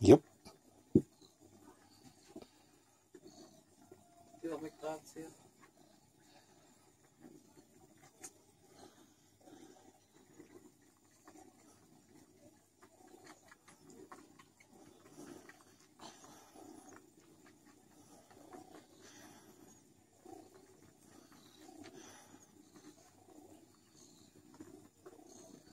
Yep. McDonald's?